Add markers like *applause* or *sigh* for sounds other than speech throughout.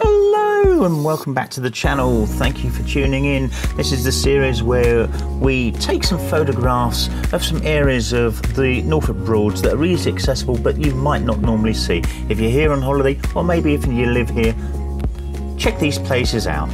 Hello and welcome back to the channel. Thank you for tuning in. This is the series where we take some photographs of some areas of the Norfolk Broads that are easily accessible but you might not normally see. If you're here on holiday or maybe if you live here, check these places out.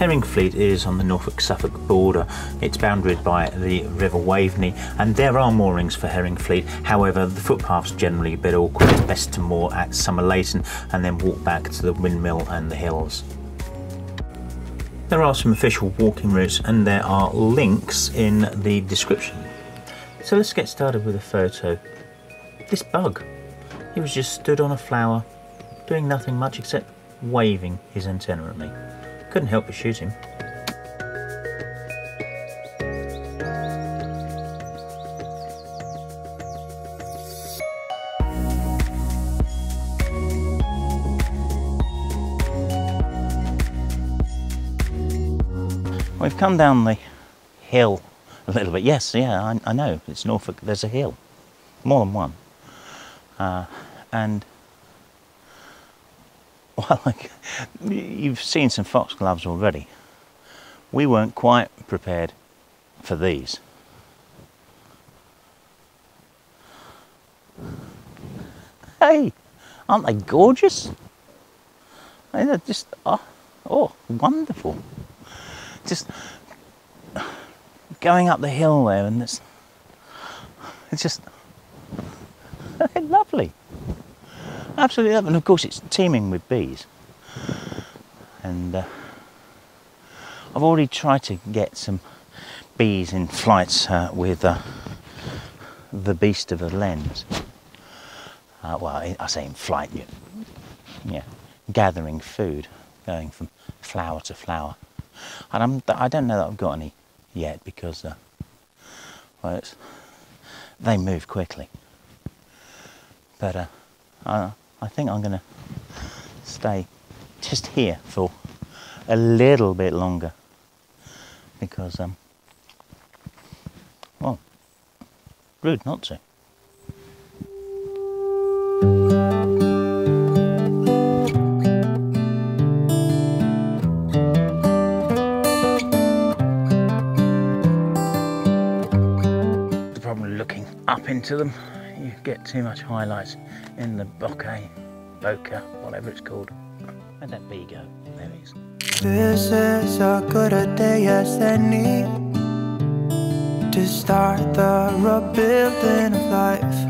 Herringfleet is on the Norfolk-Suffolk border. It's bounded by the River Waveney and there are moorings for Herringfleet. However, the footpath's generally a bit awkward. It's best to moor at Somerleyton and then walk back to the windmill and the hills. There are some official walking routes and there are links in the description. So let's get started with a photo. This bug. He was just stood on a flower, doing nothing much except waving his antenna at me. Couldn't help but shoot him. We've come down the hill a little bit. Yes, yeah, I, I know. It's Norfolk. There's a hill, more than one. Uh, and *laughs* well, like, you've seen some foxgloves already. We weren't quite prepared for these. Hey, aren't they gorgeous? They're just, oh, oh, wonderful. Just going up the hill there and it's, it's just *laughs* lovely. Absolutely lovely. And of course it's teeming with bees. And uh, I've already tried to get some bees in flights uh, with uh, the beast of a lens. Uh, well, I say in flight, yeah, yeah, gathering food, going from flower to flower. And I'm, I don't know that I've got any yet because, uh, well, they move quickly. But uh, I, I think I'm going to stay just here for a little bit longer because, um, well, rude not to. The problem looking up into them you get too much highlights in the bokeh, bokeh, whatever it's called. Where'd that bee go? There it is. This is a good a day as any to start the rebuilding of life.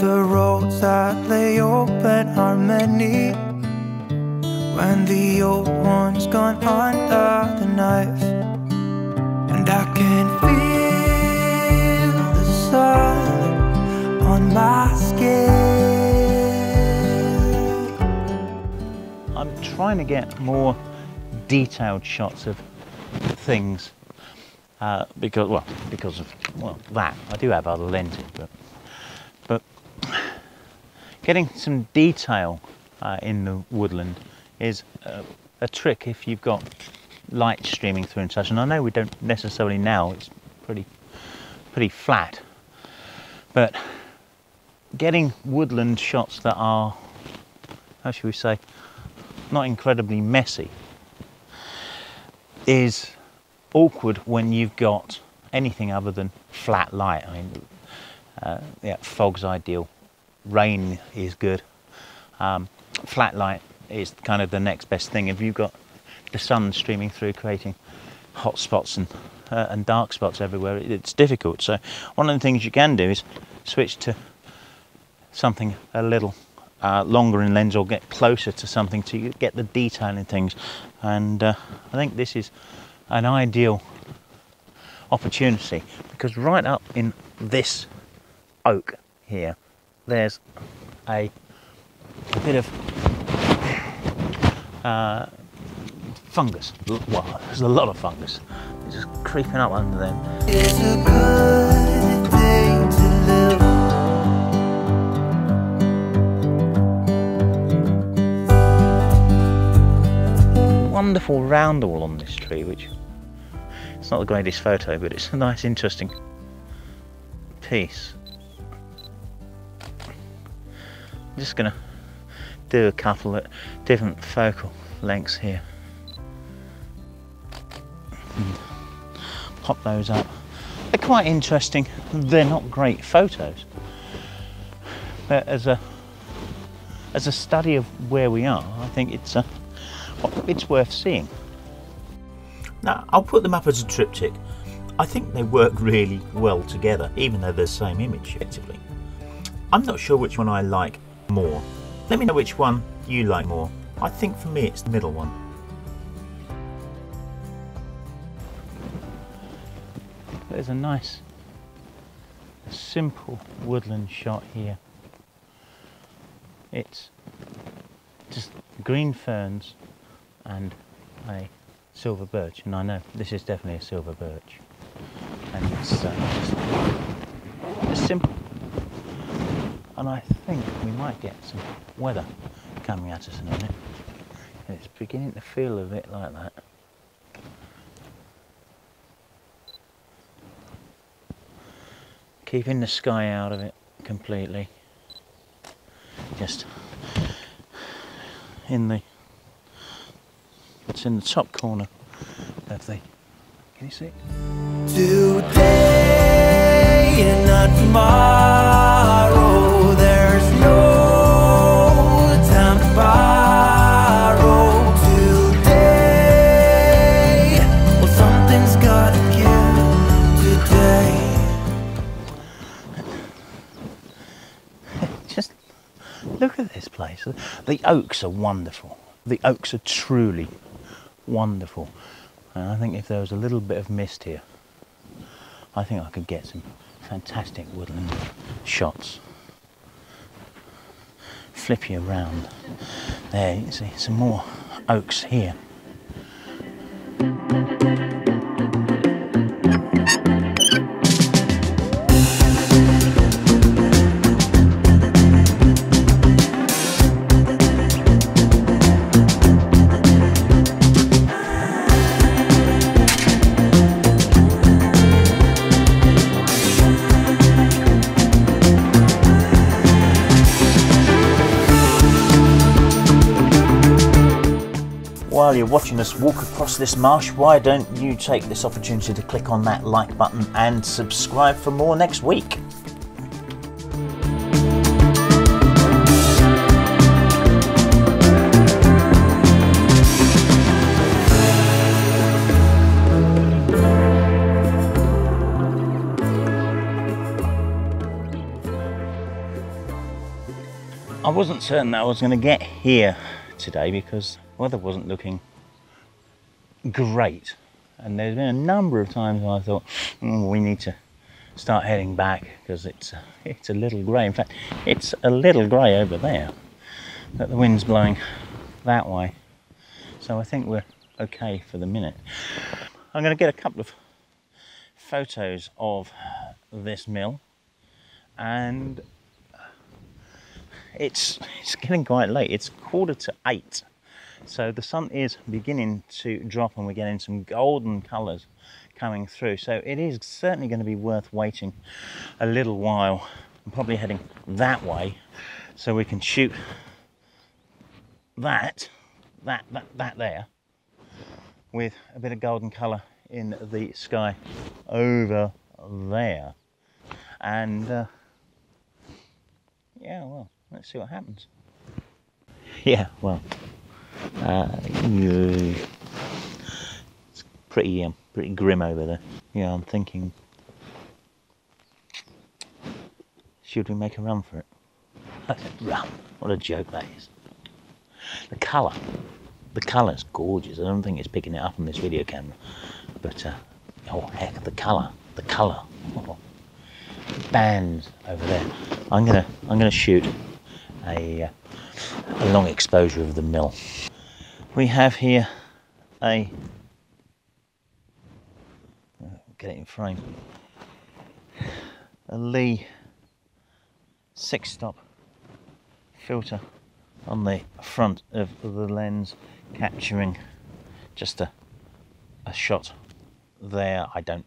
The roads that lay open are many when the old one's gone under trying to get more detailed shots of things uh, because, well, because of well that I do have other lenses, but but getting some detail uh, in the woodland is a trick if you've got light streaming through and such. And I know we don't necessarily now; it's pretty pretty flat, but getting woodland shots that are, how should we say, not incredibly messy, is awkward when you've got anything other than flat light. I mean, uh, yeah, fog's ideal, rain is good, um, flat light is kind of the next best thing. If you've got the sun streaming through, creating hot spots and uh, and dark spots everywhere, it's difficult. So one of the things you can do is switch to something a little uh, longer in lens or get closer to something to get the detail in things. And uh, I think this is an ideal opportunity because right up in this oak here, there's a bit of uh, fungus. Well, there's a lot of fungus. It's just creeping up under them. Wonderful roundel on this tree, which it's not the greatest photo, but it's a nice, interesting piece. I'm just gonna do a couple at different focal lengths here. Pop those up. They're quite interesting. They're not great photos, but as a as a study of where we are, I think it's a, it's worth seeing. Now, I'll put them up as a triptych. I think they work really well together, even though they're the same image, effectively. I'm not sure which one I like more. Let me know which one you like more. I think for me it's the middle one. There's a nice, simple woodland shot here. It's just green ferns and a silver birch, and I know this is definitely a silver birch. And it's uh, simple. And I think we might get some weather coming at us in a minute. And it's beginning to feel a bit like that. Keeping the sky out of it completely. Just in the it's in the top corner of the can you see? Today and not tomorrow. There's no time to borrow. Today, well, something's gotta give today. *laughs* Just look at this place. The oaks are wonderful. The oaks are truly wonderful. And I think if there was a little bit of mist here, I think I could get some fantastic woodland shots. Flip you around. There, you see some more oaks here. While you're watching us walk across this marsh, why don't you take this opportunity to click on that like button and subscribe for more next week? I wasn't certain that I was going to get here today because weather wasn't looking great. And there's been a number of times I thought "Mm, we need to start heading back because it's it's a little grey. In fact, it's a little grey over there. That the wind's blowing that way. So I think we're okay for the minute. I'm going to get a couple of photos of this mill and it's it's getting quite late. It's quarter to eight, so the sun is beginning to drop, and we're getting some golden colours coming through. So it is certainly going to be worth waiting a little while. I'm probably heading that way, so we can shoot that, that, that, that there, with a bit of golden colour in the sky over there, and. Uh, yeah, well, let's see what happens. Yeah, well, uh, it's pretty, um, pretty grim over there. Yeah, I'm thinking, should we make a run for it? *laughs* run? What a joke that is. The colour, the colour's gorgeous. I don't think it's picking it up on this video camera, but uh, oh heck, the colour, the colour. Oh bands over there. I'm gonna I'm gonna shoot a, uh, a long exposure of the mill. We have here a get it in frame. A Lee six stop filter on the front of the lens capturing just a, a shot there. I don't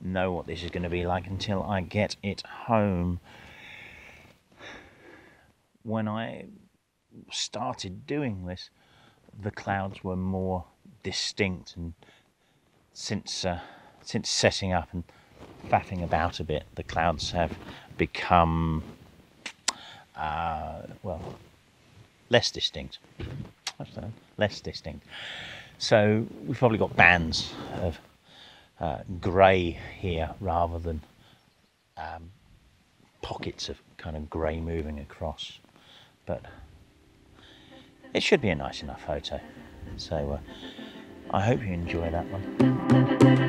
know what this is going to be like until I get it home. when I started doing this, the clouds were more distinct, and since uh, since setting up and faffing about a bit, the clouds have become uh, well less distinct. Less distinct. So we've probably got bands of uh, grey here rather than um, pockets of kind of grey moving across. But it should be a nice enough photo. So uh, I hope you enjoy that one.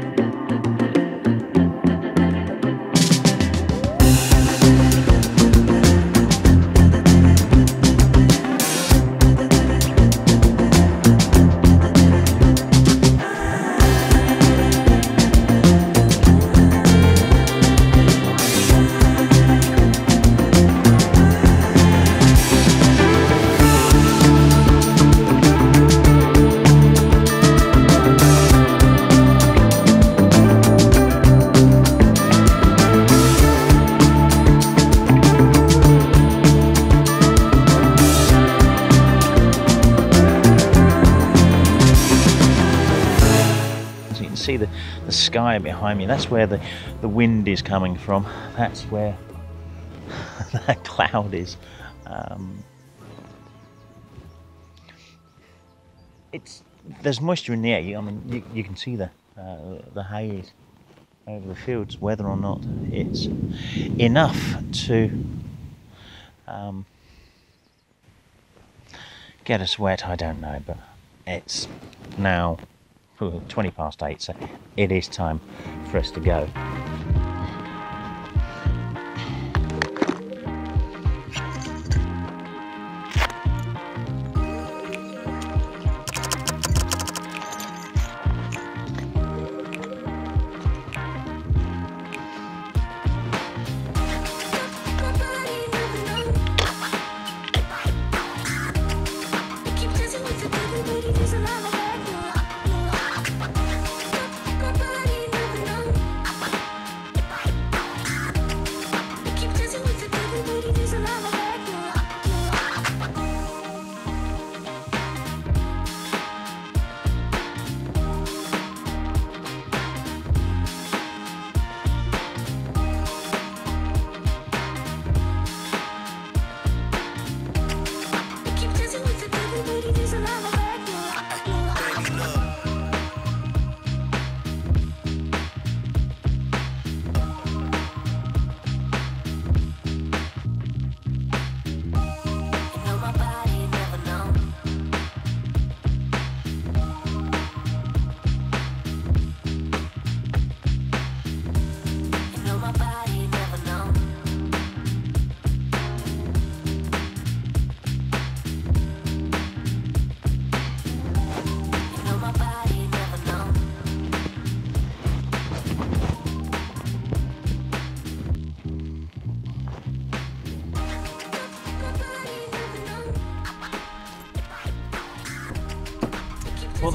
Behind me. That's where the, the wind is coming from. That's where *laughs* that cloud is. Um, it's there's moisture in the air. I mean, you, you can see the uh, the haze over the fields. Whether or not it's enough to um, get us wet, I don't know. But it's now 20 past 8, so it is time for us to go.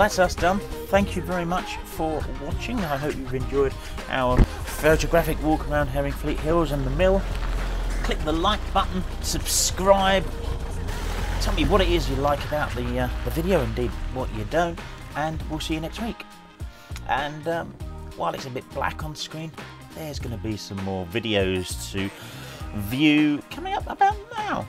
That's us done. Thank you very much for watching. I hope you've enjoyed our photographic walk around Herringfleet Hills and the mill. Click the like button, subscribe. Tell me what it is you like about the, uh, the video, indeed what you don't, and we'll see you next week. And um, while it's a bit black on screen, there's going to be some more videos to view coming up about now.